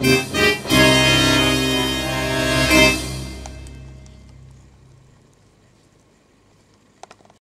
Bye.